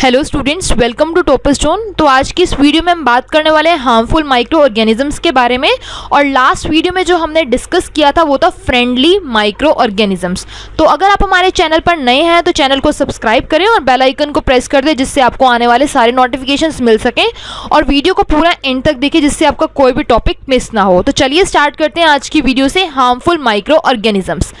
Hello students welcome to Topstone तो आज की इस वीडियो में हम बात करने वाले हैं हार्मफुल माइक्रो ऑर्गेनिजम्स के बारे में। और लास्ट वीडियो में जो हमने डिस्कस किया था वो था फ्रेंडली माइक्रो ऑर्गेनिजम्स तो अगर आप हमारे चैनल पर नए हैं तो चैनल को सब्सक्राइब करें और बेल आइकन को प्रेस कर दें जिससे आपको आने वाले सारे नोटिफिकेशन मिल सकें। और वीडियो को पूरा एंड तक देखें जिससे आपका कोई भी टॉपिक मिस ना हो। तो चलिए स्टार्ट करते हैं आज की वीडियो से हार्मफुल माइक्रो ऑर्गेनिजम्स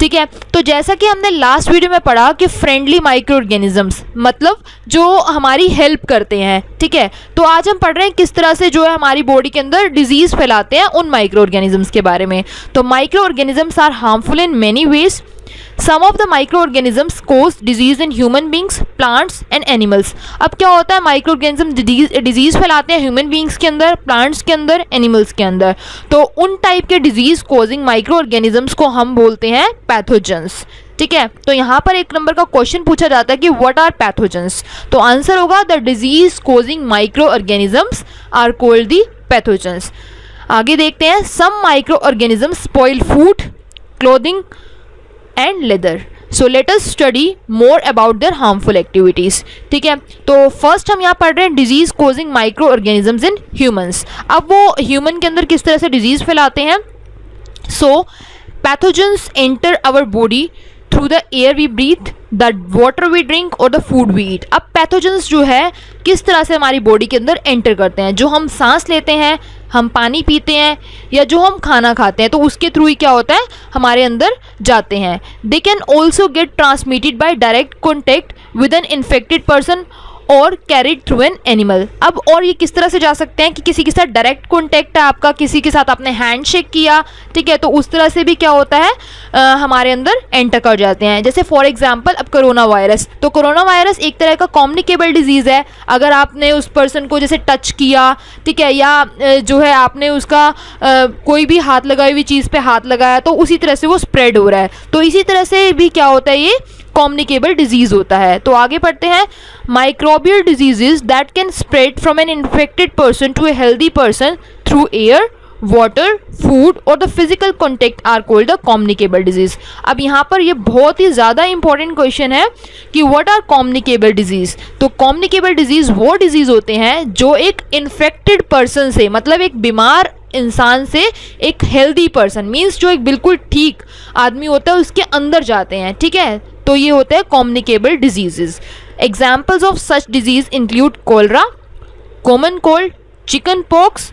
ठीक है? तो जैसा कि हमने लास्ट वीडियो में पढ़ा कि फ्रेंडली माइक्रो ऑर्गेनिजम्स मतलब जो हमारी हेल्प करते हैं, ठीक है? तो आज हम पढ़ रहे हैं किस तरह से जो है हमारी बॉडी के अंदर डिज़ीज़ फैलाते हैं उन माइक्रो ऑर्गेनिजम्स के बारे में। तो micro organisms are harmful in many ways some of the micro organisms cause disease in human beings plants and animals अब क्या होता है माइक्रो ऑर्गेनिज्म डिज़ीज़ फैलाते हैं ह्यूमन बींग्स के अंदर प्लांट्स के अंदर एनिमल्स के अंदर? तो उन टाइप के डिज़ीज़ कोजिंग माइक्रो ऑर्गेनिजम्स को हम बोलते हैं पैथोजेंस ठीक है? तो यहाँ पर एक नंबर का क्वेश्चन पूछा जाता है कि व्हाट आर पैथोजेंस तो आंसर होगा the disease causing micro organisms are called the pathogens आगे देखते हैं some micro organism spoil food clothing and leather so let us study more about their harmful activities ठीक है? तो फ़र्स्ट हम यहाँ पढ़ रहे हैं disease causing micro organisms in humans अब वो ह्यूमन के अंदर किस तरह से डिज़ीज़ फैलाते हैं? So pathogens enter our body through the air we breathe the water we drink और द फ़ूड वी ईट अब पैथोजेंस जो है, किस तरह से हमारी बॉडी के अंदर एंटर करते हैं? जो हम सांस लेते हैं, हम पानी पीते हैं, या जो हम खाना खाते हैं तो उसके थ्रू ही क्या होता है? हमारे अंदर जाते हैं। They can also get transmitted by direct contact with an infected person और कैरिड थ्रू एन एनिमल अब और ये किस तरह से जा सकते हैं कि किसी के साथ डायरेक्ट कॉन्टैक्ट है आपका किसी के साथ आपने हैंड शेक किया ठीक है? तो उस तरह से भी क्या होता है? आ, हमारे अंदर एंटर कर जाते हैं। जैसे फॉर एग्जांपल अब कोरोना वायरस तो कोरोना वायरस एक तरह का कॉम्युनिकेबल डिज़ीज़ है। अगर आपने उस पर्सन को जैसे टच किया ठीक है? या जो है आपने उसका आ, कोई भी हाथ लगाई हुई चीज़ पर हाथ लगाया तो उसी तरह से वो स्प्रेड हो रहा है। तो इसी तरह से भी क्या होता है ये? कॉम्युनिकेबल डिज़ीज़ होता है। तो आगे पढ़ते हैं। Microbial diseases that can spread from an infected person to a healthy person through air water food और the physical contact are called the communicable disease अब यहाँ पर ये बहुत ही ज़्यादा इंपॉर्टेंट क्वेश्चन है कि व्हाट आर कॉम्युनिकेबल डिज़ीज़ तो कॉम्युनिकेबल डिज़ीज़ वो डिज़ीज़ होते हैं जो एक इन्फेक्टेड पर्सन से मतलब एक बीमार इंसान से एक हेल्दी पर्सन मीन्स जो एक बिल्कुल ठीक आदमी होता है, उसके अंदर जाते हैं। ठीक है? तो ये होते हैं communicable diseases examples of such disease include cholera common cold chicken pox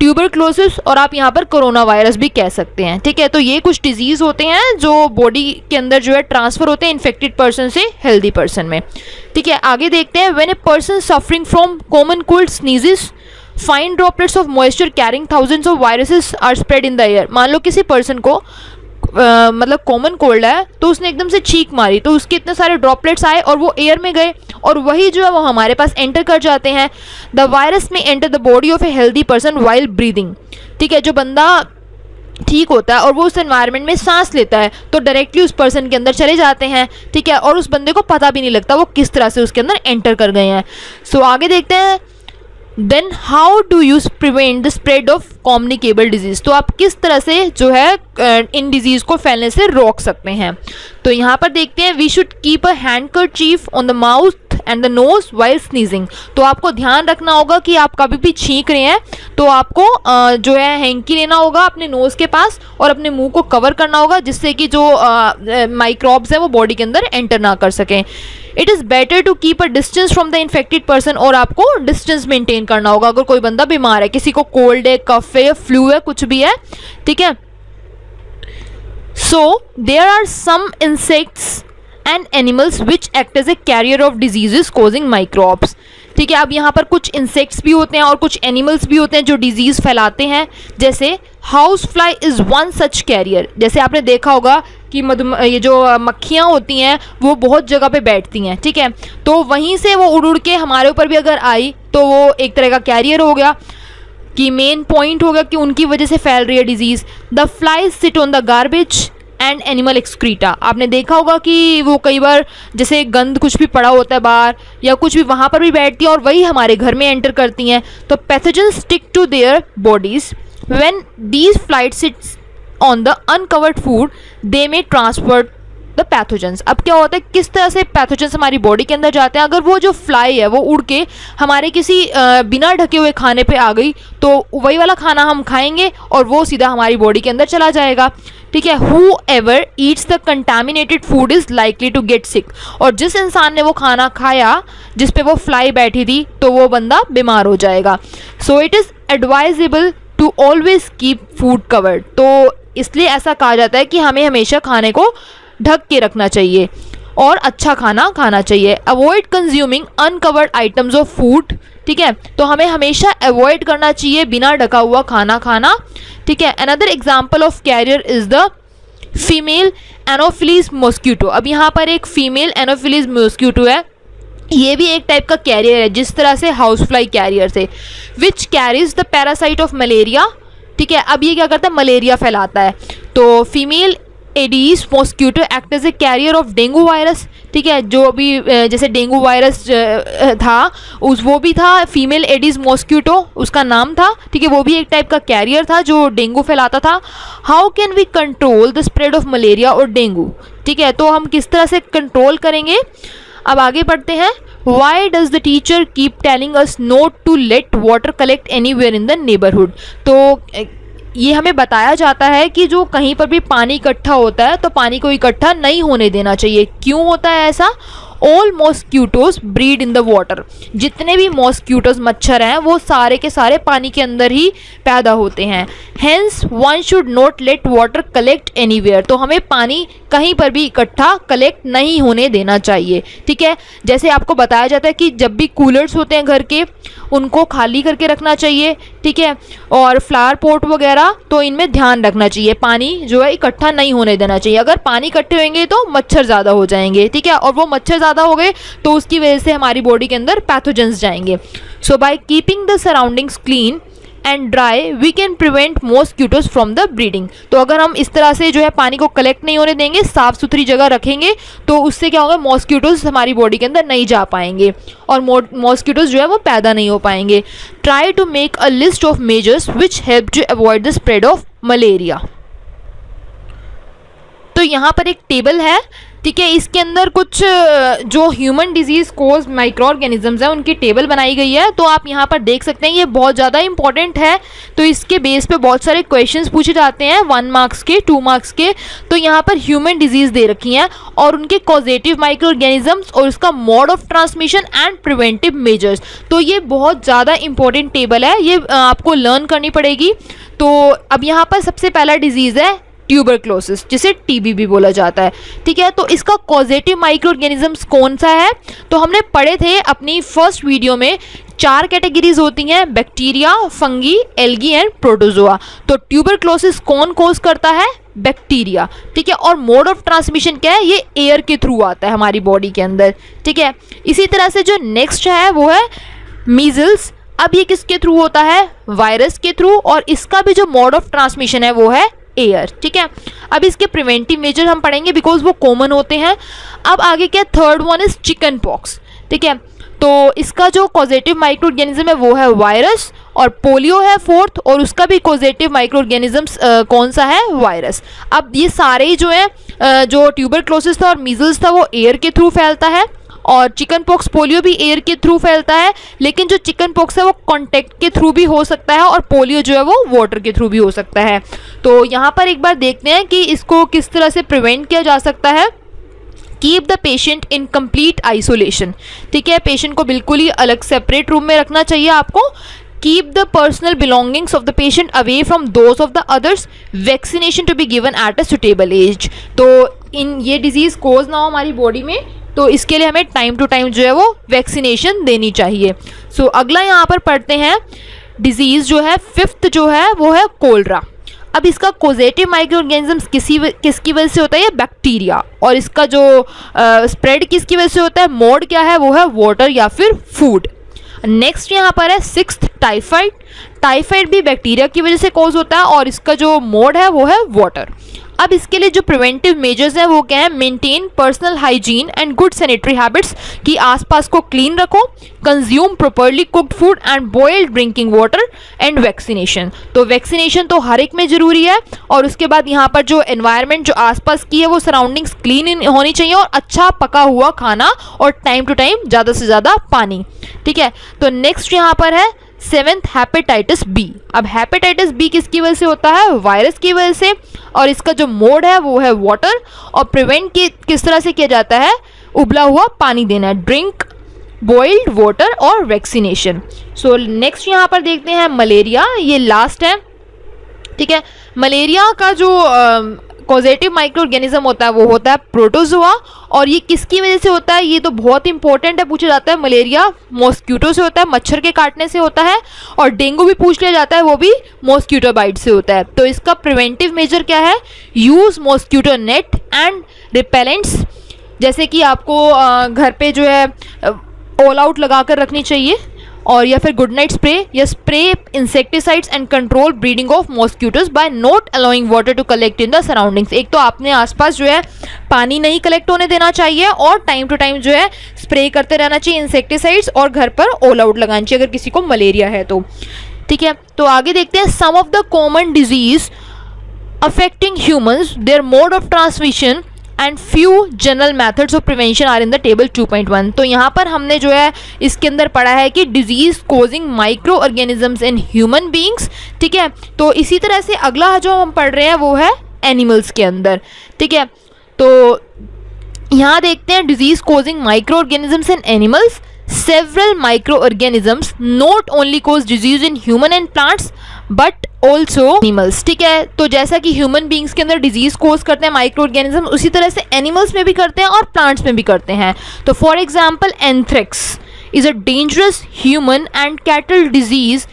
tuberculosis और आप यहाँ पर कोरोना वायरस भी कह सकते हैं, ठीक है? तो ये कुछ डिज़ीज़ होते हैं जो बॉडी के अंदर जो है ट्रांसफ़र होते हैं इन्फेक्टेड पर्सन से हेल्दी पर्सन में, ठीक है? आगे देखते हैं when a person suffering from common cold sneezes fine droplets of moisture carrying thousands of viruses are spread in the air मान लो किसी पर्सन को मतलब कॉमन कोल्ड है तो उसने एकदम से छींक मारी। तो उसके इतने सारे ड्रॉपलेट्स आए और वो एयर में गए और वही जो है वो हमारे पास एंटर कर जाते हैं। The virus may enter the body of a healthy person while breathing ठीक है जो बंदा ठीक होता है और वो उस एनवायरनमेंट में सांस लेता है तो डायरेक्टली उस पर्सन के अंदर चले जाते हैं। ठीक है और उस बंदे को पता भी नहीं लगता वो किस तरह से उसके अंदर एंटर कर गए हैं। सो so, आगे देखते हैं। Then how do you prevent the spread of communicable disease तो आप किस तरह से जो है इन डिज़ीज़ को फैलने से रोक सकते हैं? तो यहाँ पर देखते हैं we should keep a handkerchief on the mouth and the nose while sneezing तो आपको ध्यान रखना होगा कि आप कभी भी छींक रहे हैं तो आपको जो है हैंकी लेना होगा अपने नोज़ के पास और अपने मुँह को कवर करना होगा जिससे कि जो माइक्रोब्स हैं वो बॉडी के अंदर एंटर ना कर सकें। It is better to keep a distance from the infected person और आपको डिस्टेंस मेंटेन करना होगा। अगर कोई बंदा बीमार है, किसी को कोल्ड है कफ है फ्लू है, कुछ भी है, ठीक है? So there are some insects and animals which act as a carrier of diseases causing microbes ठीक है, अब यहाँ पर कुछ इंसेक्ट्स भी होते हैं और कुछ एनिमल्स भी होते हैं जो डिज़ीज़ फैलाते हैं। जैसे house fly is one such carrier जैसे आपने देखा होगा कि मधु ये जो मक्खियाँ होती हैं, वो बहुत जगह पे बैठती हैं, ठीक है? तो वहीं से वो उड़ उड़ के हमारे ऊपर भी अगर आई तो वो एक तरह का कैरियर हो गया कि मेन पॉइंट होगा कि उनकी वजह से फैल रही है disease the fly sit on the garbage and animal excreta आपने देखा होगा कि वो कई बार जैसे गंद कुछ भी पड़ा होता है बाहर, या कुछ भी वहाँ पर भी बैठती है और वही हमारे घर में एंटर करती हैं तो pathogen stick to their bodies when these flies sits on the uncovered food they may transfer the pathogens. अब क्या होता है, किस तरह से पैथोजेंस हमारी बॉडी के अंदर जाते हैं? अगर वो जो फ्लाई है, वो उड़ के हमारे किसी बिना ढके हुए खाने पे आ गई तो वही वाला खाना हम खाएँगे और वो सीधा हमारी बॉडी के अंदर चला जाएगा। ठीक है whoever eats the contaminated food is likely to get sick और जिस इंसान ने वो खाना खाया, जिस पे वो फ्लाई बैठी थी तो वो बंदा बीमार हो जाएगा। So it is advisable to always keep food covered तो इसलिए ऐसा कहा जाता है कि हमें हमेशा खाने को ढक के रखना चाहिए और अच्छा खाना खाना चाहिए। Avoid consuming uncovered items of food ठीक है? तो हमें हमेशा अवॉइड करना चाहिए बिना ढका हुआ खाना खाना, ठीक है? Another example of carrier is the female anopheles mosquito अब यहाँ पर एक फीमेल एनोफिलीज मॉस्क्यूटो है। ये भी एक टाइप का कैरियर है, जिस तरह से हाउस फ्लाई कैरियर से which carries the parasite of malaria ठीक है? अब ये क्या करता है? मलेरिया फैलाता है। तो female aedes mosquito act as a carrier of dengue virus ठीक है, जो अभी जैसे डेंगू वायरस था, उस, वो भी था फीमेल एडीज मॉस्क्यूटो उसका नाम था। ठीक है, वो भी एक टाइप का कैरियर था, जो डेंगू फैलाता था। How can we control the spread of malaria और डेंगू ठीक है तो हम किस तरह से कंट्रोल करेंगे? अब आगे बढ़ते हैं। Why does the teacher keep telling us not to let water collect anywhere in the neighbourhood तो ये हमें बताया जाता है कि जो कहीं पर भी पानी इकट्ठा होता है तो पानी को इकट्ठा नहीं होने देना चाहिए। क्यों होता है ऐसा? All mosquitoes breed in the water जितने भी मॉस्क्यूटोज मच्छर हैं, वो सारे के सारे पानी के अंदर ही पैदा होते हैं। Hence one should not let water collect anywhere तो हमें पानी कहीं पर भी इकट्ठा कलेक्ट नहीं होने देना चाहिए। ठीक है? जैसे आपको बताया जाता है कि जब भी कूलर्स होते हैं घर के, उनको खाली करके रखना चाहिए। ठीक है? और फ्लावर पोट वगैरह तो इनमें ध्यान रखना चाहिए। पानी जो है इकट्ठा नहीं होने देना चाहिए। अगर पानी इकट्ठे होंगे तो मच्छर ज़्यादा हो जाएँगे। ठीक है? और वो मच्छर ज़्यादा हो गए तो उसकी वजह से हमारी बॉडी के अंदर पैथोजेंस जाएँगे। So by keeping the surroundings clean and dry we can prevent mosquitoes from the breeding तो अगर हम इस तरह से जो है पानी को कलेक्ट नहीं होने देंगे साफ़ सुथरी जगह रखेंगे तो उससे क्या होगा मॉस्क्यूटोज हमारी बॉडी के अंदर नहीं जा पाएँगे और मॉस्क्यूटोज जो है वो पैदा नहीं हो पाएँगे। Try to make a list of measures which help to avoid the spread of malaria तो यहाँ पर एक टेबल है ठीक है, इसके अंदर कुछ जो human disease cause micro organisms हैं, उनकी टेबल बनाई गई है तो आप यहाँ पर देख सकते हैं, ये बहुत ज़्यादा इंपॉर्टेंट है। तो इसके बेस पे बहुत सारे क्वेश्चंस पूछे जाते हैं वन मार्क्स के टू मार्क्स के। तो यहाँ पर ह्यूमन डिज़ीज़ दे रखी हैं, और उनके पॉजिटिव माइक्रो ऑर्गेनिजम्स और उसका mode of transmission and preventive measures तो ये बहुत ज़्यादा इंपॉर्टेंट टेबल है, ये आपको लर्न करनी पड़ेगी। तो अब यहाँ पर सबसे पहला डिज़ीज़ है ट्यूबरक्लोसिस, जिसे टीबी भी बोला जाता है। ठीक है? तो इसका पॉजिटिव माइक्रो ऑर्गेनिजम्स कौन सा है? तो हमने पढ़े थे अपनी फ़र्स्ट वीडियो में, चार कैटेगरीज होती हैं bacteria fungi algae and protozoa तो ट्यूबरक्लोसिस कौन कोज करता है? बैक्टीरिया ठीक है? और मोड ऑफ़ ट्रांसमिशन क्या है? ये एयर के थ्रू आता है हमारी बॉडी के अंदर। ठीक है? इसी तरह से जो नेक्स्ट है, वो है मीजल्स अब ये किसके थ्रू होता है? वायरस के थ्रू और इसका भी जो मोड ऑफ़ ट्रांसमिशन है, वो है एयर ठीक है? अब इसके प्रिवेंटिव मेजर हम पढ़ेंगे बिकॉज़ वो कॉमन होते हैं। अब आगे क्या third one is chicken pox ठीक है? तो इसका जो पॉजिटिव माइक्रो ऑर्गेनिज्म है वो है वायरस और पोलियो है फोर्थ और उसका भी पॉजिटिव माइक्रो ऑर्गेनिजम्स कौन सा है? वायरस अब ये सारे ही जो है जो ट्यूबर क्लोसिस था और मीजल्स था वो एयर के थ्रू फैलता है। और चिकन पॉक्स पोलियो भी एयर के थ्रू फैलता है, लेकिन जो चिकन पॉक्स है वो कॉन्टेक्ट के थ्रू भी हो सकता है और पोलियो जो है वो वाटर के थ्रू भी हो सकता है। तो यहाँ पर एक बार देखते हैं कि इसको किस तरह से प्रिवेंट किया जा सकता है। Keep the patient in complete isolation ठीक है पेशेंट को बिल्कुल ही अलग सेपरेट रूम में रखना चाहिए आपको। Keep the personal belongings of the patient away from those of the others vaccination to be given at a suitable age तो इन ये डिज़ीज़ कोज ना हो हमारी बॉडी में तो इसके लिए हमें टाइम टू टाइम जो है वो वैक्सीनेशन देनी चाहिए। सो so, अगला यहाँ पर पढ़ते हैं। डिज़ीज़ जो है फिफ्थ जो है वो है कोलरा अब इसका कोजेटिव माइक्रो ऑर्गेनिजम्स किसी किसकी वजह से होता है? ये बैक्टीरिया और इसका जो स्प्रेड किसकी वजह से होता है? मोड क्या है? वो है वाटर या फिर फ़ूड नेक्स्ट यहाँ पर है सिक्स टाइफाइड टाइफाइड भी बैक्टीरिया की वजह से कॉज होता है और इसका जो मोड है वो है वाटर अब इसके लिए जो प्रिवेंटिव मेजर्स हैं, वो क्या है? Maintain personal hygiene and good sanitary habits कि आसपास को क्लीन रखो consume properly cooked food and boiled drinking water and vaccination तो वैक्सीनेशन तो हर एक में ज़रूरी है और उसके बाद यहाँ पर जो एनवायरनमेंट जो आसपास की है, वो सराउंडिंग्स क्लीन होनी चाहिए और अच्छा पका हुआ खाना और टाइम टू टाइम ज़्यादा से ज़्यादा पानी। ठीक है? तो नेक्स्ट यहाँ पर है सेवेंथ हैपेटाइटिस बी अब हैपेटाइटिस बी किसकी वजह से होता है? वायरस की वजह से। और इसका जो मोड है, वो है वाटर और प्रिवेंट किस तरह से किया जाता है? उबला हुआ पानी देना। है ड्रिंक बॉइल्ड वाटर और वैक्सीनेशन सो नेक्स्ट यहाँ पर देखते हैं मलेरिया ये लास्ट है। ठीक है? मलेरिया का जो कॉजेटिव माइक्रो ऑर्गेनिज्म होता है, वो होता है प्रोटोजोआ और ये किसकी वजह से होता है? ये तो बहुत इंपॉर्टेंट है, पूछा जाता है मलेरिया मॉस्क्यूटो से होता है, मच्छर के काटने से होता है और डेंगू भी पूछ लिया जाता है, वो भी मॉस्क्यूटो बाइट से होता है। तो इसका प्रिवेंटिव मेजर क्या है? Use mosquito net and repellents जैसे कि आपको घर पे जो है ऑल आउट लगा कर रखनी चाहिए। और या फिर गुड नाइट स्प्रे या spray insecticides and control breeding of mosquitoes by not allowing water to collect in the surroundings एक तो आपने आसपास जो है पानी नहीं कलेक्ट होने देना चाहिए और टाइम टू टाइम जो है स्प्रे करते रहना चाहिए इंसेक्टिसाइड्स और घर पर ऑल आउट लगानी चाहिए अगर किसी को मलेरिया है तो। ठीक है? तो आगे देखते हैं some of the common disease affecting humans their mode of transmission and few general methods of prevention are in the table 2.1 तो यहाँ पर हमने जो है, इसके अंदर पढ़ा है कि disease causing micro organisms in human beings ठीक है? तो इसी तरह से अगला जो हम पढ़ रहे हैं वो है एनिमल्स के अंदर, ठीक है? तो यहाँ देखते हैं disease causing micro organisms in animals micro organisms not only cause disease in human and plants but also animals ठीक है? तो जैसा कि ह्यूमन बींग्स के अंदर डिज़ीज़ कोज करते हैं माइक्रो ऑर्गेनिज्म उसी तरह से एनिमल्स में भी करते हैं और प्लांट्स में भी करते हैं। तो for example anthrax is a dangerous human and cattle disease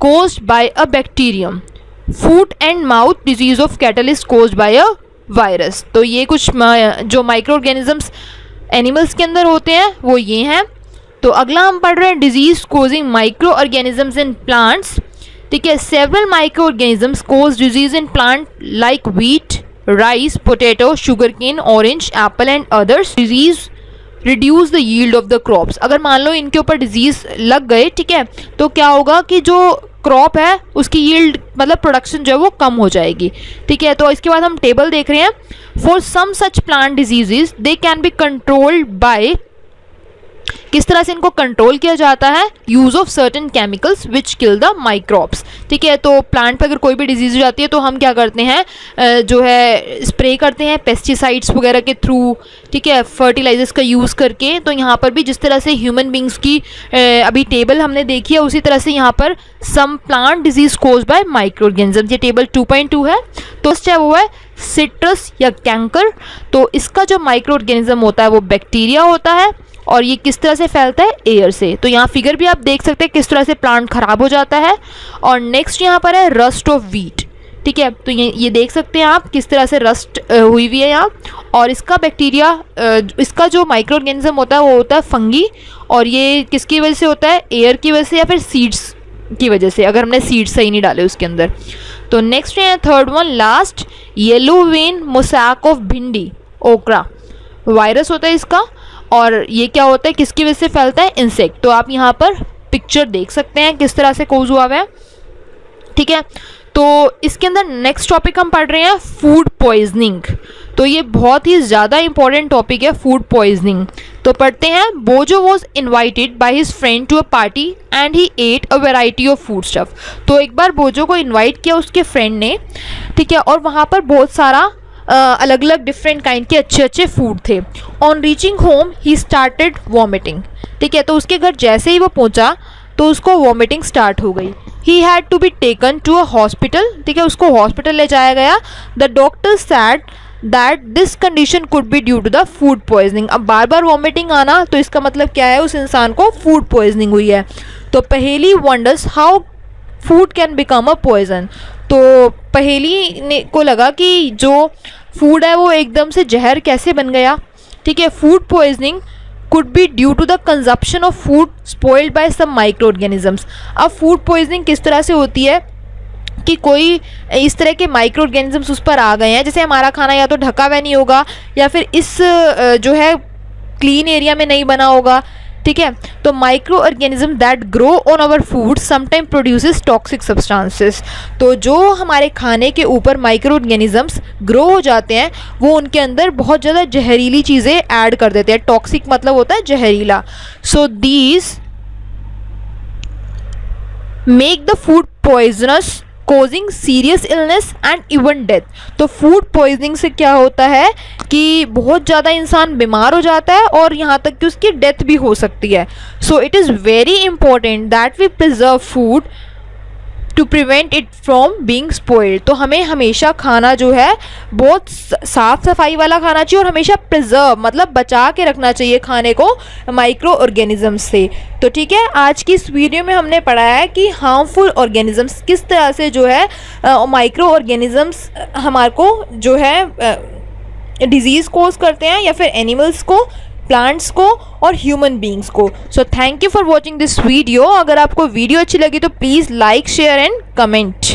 cause by a bacterium food and mouth disease of cattle is cause by a virus तो ये कुछ जो माइक्रो ऑर्गेनिजम्स एनिमल्स के अंदर होते हैं, वो ये हैं। तो अगला हम पढ़ रहे हैं disease causing micro organisms in plants ठीक है several micro organisms cause disease in plant like wheat rice potato sugarcane orange apple and others disease reduce the yield of the crops अगर मान लो इनके ऊपर डिज़ीज़ लग गए, ठीक है तो क्या होगा कि जो क्रॉप है, उसकी यील्ड मतलब प्रोडक्शन जो है वो कम हो जाएगी। ठीक है तो इसके बाद हम टेबल देख रहे हैं। For some such plant diseases they can be controlled by किस तरह से इनको कंट्रोल किया जाता है? Use of certain chemicals which kill the microbes ठीक है तो प्लांट पर अगर कोई भी डिज़ीज़ हो जाती है तो हम क्या करते हैं? जो है स्प्रे करते हैं पेस्टिसाइड्स वगैरह के थ्रू ठीक है फर्टिलाइजर्स का यूज़ करके। तो यहाँ पर भी जिस तरह से ह्यूमन बींग्स की अभी टेबल हमने देखी है, उसी तरह से यहाँ पर some plant disease cause by micro organism ये टेबल 2.2 है। तो उस चाहे वो है सिट्रस या कैंकर तो इसका जो माइक्रो ऑर्गेनिज्म होता है, वो बैक्टीरिया होता है। और ये किस तरह से फैलता है? एयर से। तो यहाँ फिगर भी आप देख सकते हैं किस तरह से प्लांट ख़राब हो जाता है। और नेक्स्ट यहाँ पर है रस्ट ऑफ़ वीट ठीक है? तो ये ये देख सकते हैं आप किस तरह से रस्ट हुई हुई है यहाँ। और इसका बैक्टीरिया इसका जो माइक्रो ऑर्गेनिज्म होता है, वो होता है फंगी और ये किसकी वजह से होता है? एयर की वजह से या फिर सीड्स की वजह से। अगर हमने सीड्स सही नहीं डाले उसके अंदर। तो नेक्स्ट है third one last yellow vein mosaic of bhindi okra virus होता है इसका। और ये क्या होता है, किसकी वजह से फैलता है? इंसेक्ट तो आप यहाँ पर पिक्चर देख सकते हैं किस तरह से कोज हुआ हुआ है। ठीक है? तो इसके अंदर नेक्स्ट टॉपिक हम पढ़ रहे हैं फ़ूड पॉइजनिंग तो ये बहुत ही ज़्यादा इंपॉर्टेंट टॉपिक है फ़ूड पॉइजनिंग तो पढ़ते हैं Boojho was invited by his friend to a party and he ate a variety of food stuff तो एक बार बोजो को इन्वाइट किया उसके फ्रेंड ने, ठीक है? और वहाँ पर बहुत सारा अलग अलग डिफरेंट काइंड के अच्छे अच्छे फ़ूड थे। On reaching home he started vomiting ठीक है तो उसके घर जैसे ही वो पहुँचा तो उसको वॉमिटिंग स्टार्ट हो गई। He had to be taken to a hospital ठीक है, उसको हॉस्पिटल ले जाया गया। The doctor said that this condition could be due to the food poisoning अब बार बार वॉमिटिंग आना तो इसका मतलब क्या है? उस इंसान को फ़ूड पॉइजनिंग हुई है। तो Paheli wonders how food can become a poison तो पहेली ने को लगा कि जो फ़ूड है वो एकदम से जहर कैसे बन गया? ठीक है food poisoning could be due to the consumption of food spoiled by some microorganisms अब फ़ूड पॉइजनिंग किस तरह से होती है कि कोई इस तरह के माइक्रो ऑर्गेनिजम्स उस पर आ गए हैं? जैसे हमारा खाना या तो ढका हुआ नहीं होगा, या फिर इस जो है क्लीन एरिया में नहीं बना होगा ठीक है? तो microorganism that grow on our food sometime produces toxic substances तो जो हमारे खाने के ऊपर माइक्रो ऑर्गेनिजम्स ग्रो हो जाते हैं, वो उनके अंदर बहुत ज़्यादा जहरीली चीज़ें ऐड कर देते हैं। टॉक्सिक मतलब होता है जहरीला। So these make the food poisonous causing serious illness and even death तो फ़ूड पॉइजनिंग से क्या होता है कि बहुत ज़्यादा इंसान बीमार हो जाता है और यहाँ तक कि उसकी डेथ भी हो सकती है। So it is very important that we preserve food to prevent it from being spoiled तो हमें हमेशा खाना जो है, बहुत साफ़ सफ़ाई वाला खाना चाहिए और हमेशा प्रिजर्व मतलब बचा के रखना चाहिए खाने को माइक्रो ऑर्गेनिजम्स से। तो ठीक है, आज की इस वीडियो में हमने पढ़ा है कि हार्मफुल ऑर्गेनिजम्स किस तरह से जो है माइक्रो ऑर्गेनिजम्स हमारे को जो है डिज़ीज़ कोज करते हैं या फिर एनिमल्स को प्लांट्स को और ह्यूमन बींग्स को. So thank you for watching this video अगर आपको वीडियो अच्छी लगी तो please like share and comment